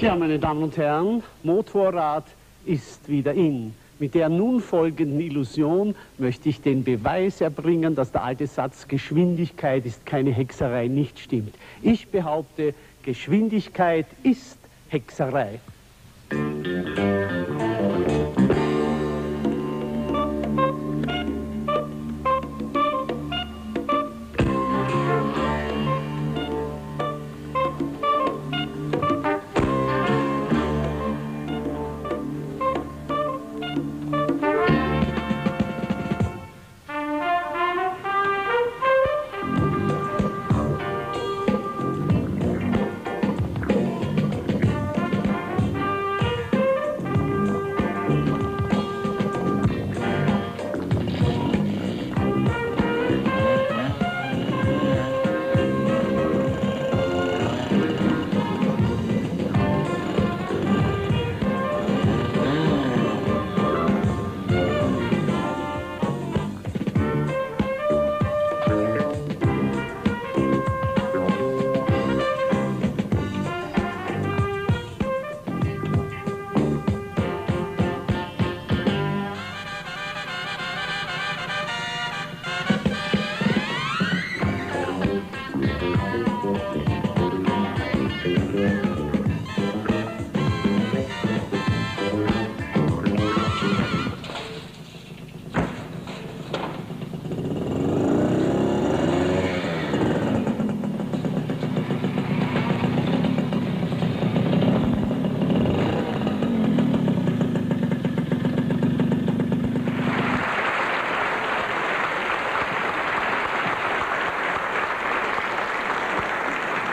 Tja, meine Damen und Herren, Motorrad ist wieder in. Mit der nun folgenden Illusion möchte ich den Beweis erbringen, dass der alte Satz Geschwindigkeit ist keine Hexerei nicht stimmt. Ich behaupte, Geschwindigkeit ist Hexerei.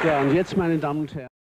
Ja, und jetzt, meine Damen und Herren.